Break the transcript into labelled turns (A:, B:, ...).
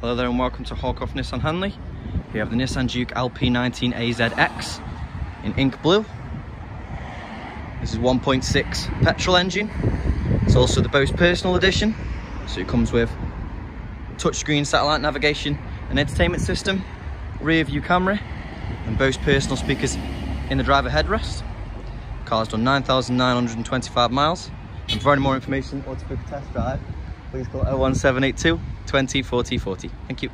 A: Hello there and welcome to Holdcroft Nissan Hanley. We have the Nissan Juke LP19 AZX in ink blue. This is 1.6 petrol engine. It's also the Bose Personal Edition. So it comes with touchscreen satellite navigation and entertainment system, rear view camera and Bose Personal speakers in the driver headrest. Car's done 9,925 miles. And for any more information or to book a test drive, please call 01782 20 40 40. Thank you.